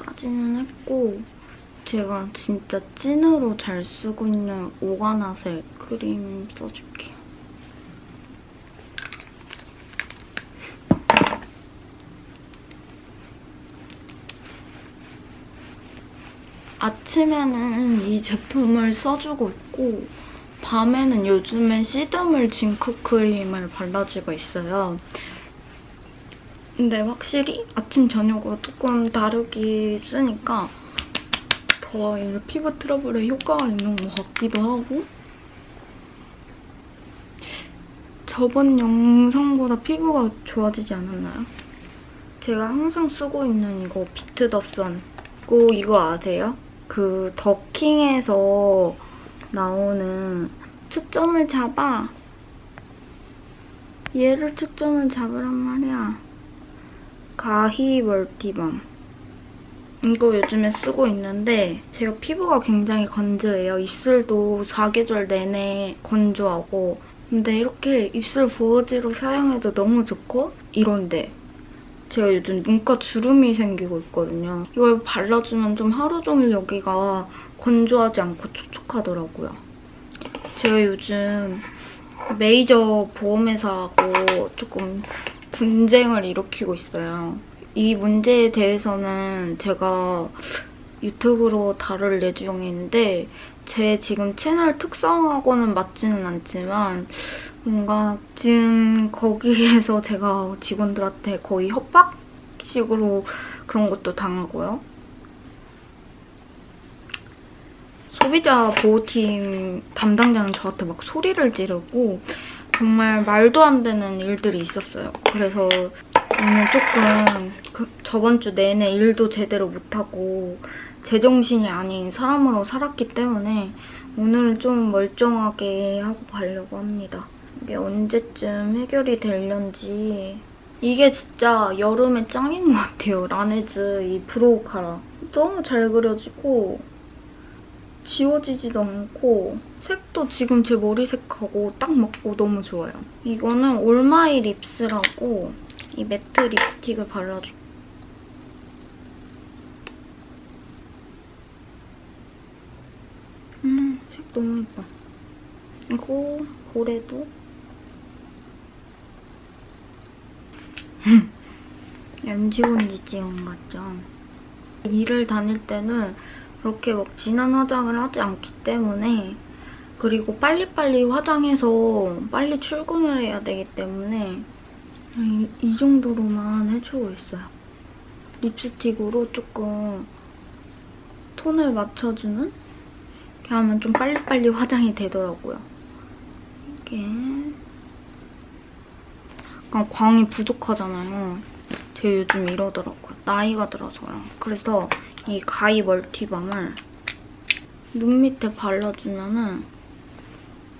까지는 했고 제가 진짜 찐으로 잘 쓰고 있는 오가나셀 크림 써줄게요. 아침에는 이 제품을 써주고 있고 밤에는 요즘엔 시드물 징크 크림을 발라주고 있어요. 근데 확실히 아침 저녁으로 조금 다르게 쓰니까 더 피부 트러블에 효과가 있는 것 같기도 하고 저번 영상보다 피부가 좋아지지 않았나요? 제가 항상 쓰고 있는 이거 비트 더선 고 이거 아세요? 그 더킹에서 나오는 초점을 잡아 얘를 초점을 잡으란 말이야 가히 멀티밤 이거 요즘에 쓰고 있는데 제가 피부가 굉장히 건조해요. 입술도 사계절 내내 건조하고 근데 이렇게 입술 보호제로 사용해도 너무 좋고 이런데 제가 요즘 눈가 주름이 생기고 있거든요. 이걸 발라주면 좀 하루 종일 여기가 건조하지 않고 촉촉하더라고요. 제가 요즘 메이저 보험회사하고 조금 분쟁을 일으키고 있어요. 이 문제에 대해서는 제가 유튜브로 다룰 예정인데 제 지금 채널 특성하고는 맞지는 않지만 뭔가 지금 거기에서 제가 직원들한테 거의 협박식으로 그런 것도 당하고요. 소비자 보호팀 담당자는 저한테 막 소리를 지르고 정말 말도 안 되는 일들이 있었어요. 그래서 오늘 조금 그 저번 주 내내 일도 제대로 못하고 제정신이 아닌 사람으로 살았기 때문에 오늘은 좀 멀쩡하게 하고 가려고 합니다. 이게 언제쯤 해결이 될련지 이게 진짜 여름에 짱인 것 같아요. 라네즈 이 brow cara. 너무 잘 그려지고 지워지지도 않고 색도 지금 제 머리 색하고 딱 맞고 너무 좋아요. 이거는 올마이 립스라고 이 matte 립스틱을 발라줄게요. 음, 색 너무 예뻐. 이거 볼에도 연지곤지 것 같죠? 일을 다닐 때는 그렇게 막 진한 화장을 하지 않기 때문에 그리고 빨리빨리 화장해서 빨리 출근을 해야 되기 때문에 이, 이 정도로만 해주고 있어요. 립스틱으로 조금 톤을 맞춰주는? 이렇게 하면 좀 빨리빨리 화장이 되더라고요. 이게 약간 광이 부족하잖아요. 제가 요즘 이러더라고요. 나이가 들어서요. 그래서 이 가이 멀티밤을 눈 밑에 발라주면은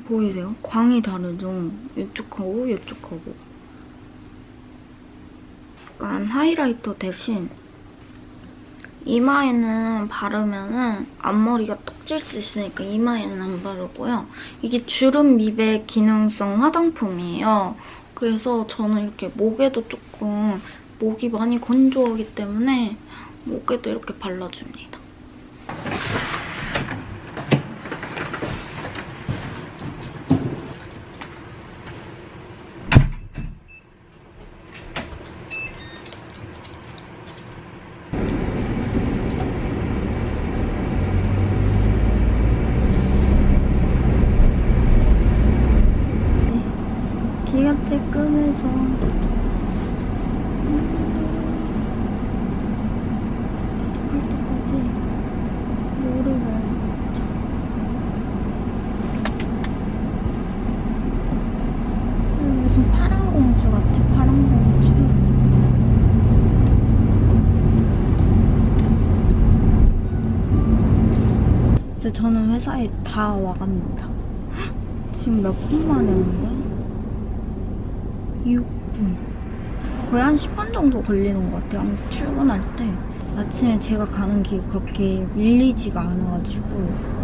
보이세요? 광이 다르죠? 이쪽하고 이쪽하고 약간 하이라이터 대신 이마에는 바르면은 앞머리가 떡질 수 있으니까 이마에는 안 바르고요. 이게 주름 미백 기능성 화장품이에요. 그래서 저는 이렇게 목에도 조금 목이 많이 건조하기 때문에 목에도 이렇게 발라줍니다. 기아채 팔뚝까지 물을 발라주죠. 음, 무슨 파란 공주 같아, 파란 공주. 저는 회사에 다 와갑니다. 지금 몇 분 만에 온 거야? 6분. 거의 한 10분 정도 걸리는 것 같아요. 항상 출근할 때. 아침에 제가 가는 길 그렇게 밀리지가 않아가지고.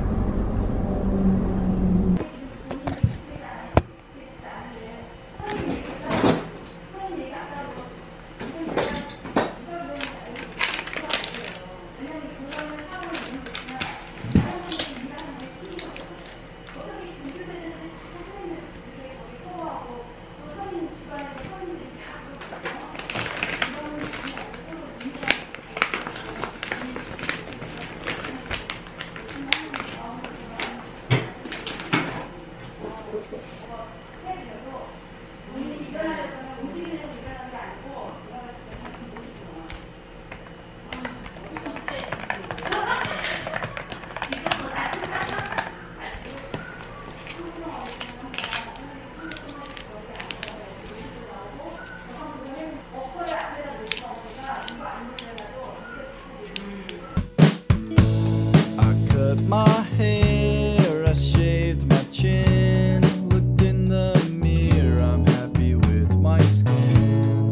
Cut my hair, I shaved my chin. Looked in the mirror, I'm happy with my skin.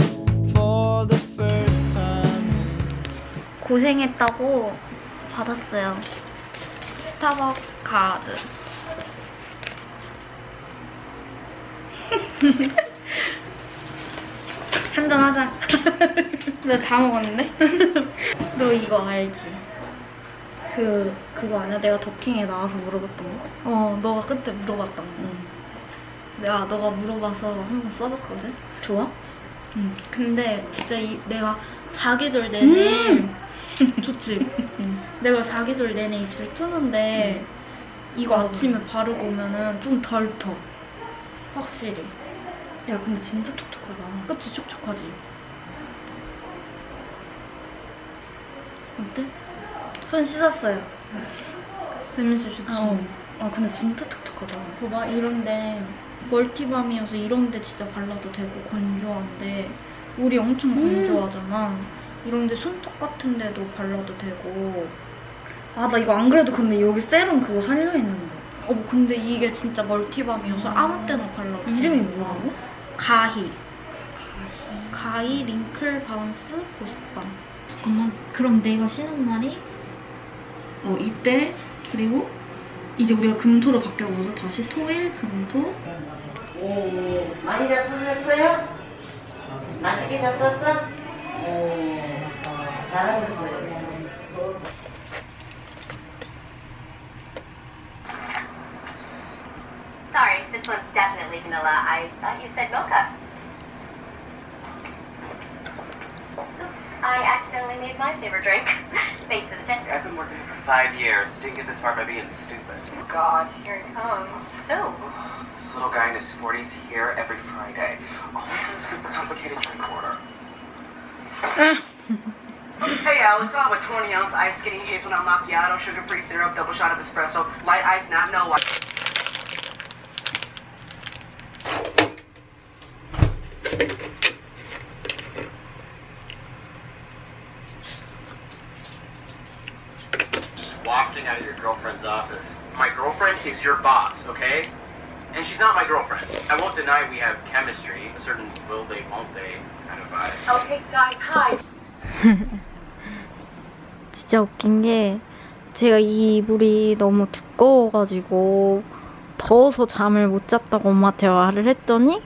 For the first time. 고생했다고 받았어요. 스타벅스 카드. 한잔 하자. 나다 먹었는데? 너 이거 알지? 그, 그거 아니야? 내가 더킹에 나와서 물어봤던 거? 어, 너가 그때 물어봤던 거. 내가 너가 물어봐서 한번 써봤거든? 좋아? 응. 근데 진짜 이, 내가 사계절 내내 좋지? 내가 사계절 내내 입술 트는데 이거 아침에 바르고 오면은 좀 덜 터. 확실히. 야 근데 진짜 촉촉하다. 그치? 촉촉하지? 어때? 손 씻었어요. 냄새 좋지? 어. 아 근데 진짜 촉촉하다. 봐봐 이런데 멀티밤이어서 이런데 진짜 발라도 되고 건조한데 우리 엄청 건조하잖아. 이런데 손톱 같은 데도 발라도 되고 아 나 이거 안 그래도 근데 여기 세럼 그거 살려 있는데. 어 근데 이게 진짜 멀티밤이어서 아무 때나 발라도 이름이. 뭐라고? 가히 가히 링클 바운스 보습밤 잠깐만. 그럼 내가 쉬는 날이 어 이때 그리고 이제 우리가 금토로 바뀌어서 다시 토일 금토. 오, 많이 잡수셨어요? 맛있게 잡섰어? 오, 잘하셨어요. Sorry, this one's definitely vanilla. I thought you said mocha. Oops, I accidentally made my favorite drink. Thanks for the tip. I've been working here for five years. Didn't get this far by being stupid. Oh God, here it comes. Oh, This little guy in his 40s here every Friday. Oh, this is a super complicated drink order. hey, Alex, I'll have a 20 ounce ice skinny hazelnut macchiato, sugar free syrup, double shot of espresso, light ice, not no ice. Just wafting out of your girlfriend's office. My girlfriend is your boss, okay? And she's not my girlfriend. I won't deny we have chemistry, a certain will they, won't they kind of vibe. okay, guys, hi. 진짜 웃긴 게 제가 이 이불이 너무 두꺼워가지고 더워서 잠을 못 잤다고 엄마한테 말을 했더니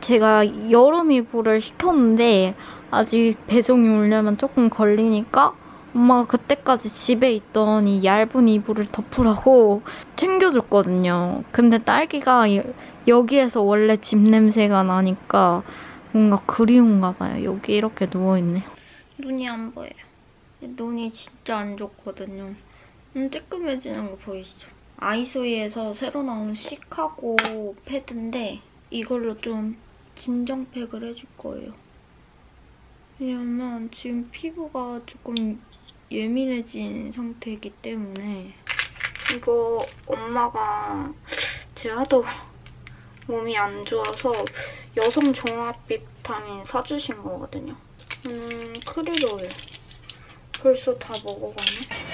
제가 여름 이불을 시켰는데 아직 배송이 오려면 조금 걸리니까 엄마가 그때까지 집에 있던 이 얇은 이불을 덮으라고 챙겨줬거든요. 근데 딸기가 이- 여기에서 원래 집 냄새가 나니까 뭔가 그리운가 봐요. 여기 이렇게 누워있네요. 눈이 안 보여요. 눈이 진짜 안 좋거든요. 음, 쬐끔해지는 거 보이시죠? 아이소이에서 새로 나온 시카고 패드인데 이걸로 좀 진정팩을 해줄 거예요. 왜냐면 지금 피부가 조금 예민해진 상태이기 때문에 이거 엄마가 제가 하도 몸이 안 좋아서 여성 종합 비타민 사주신 거거든요. 음, 크릴 오일. 벌써 다 먹어가네.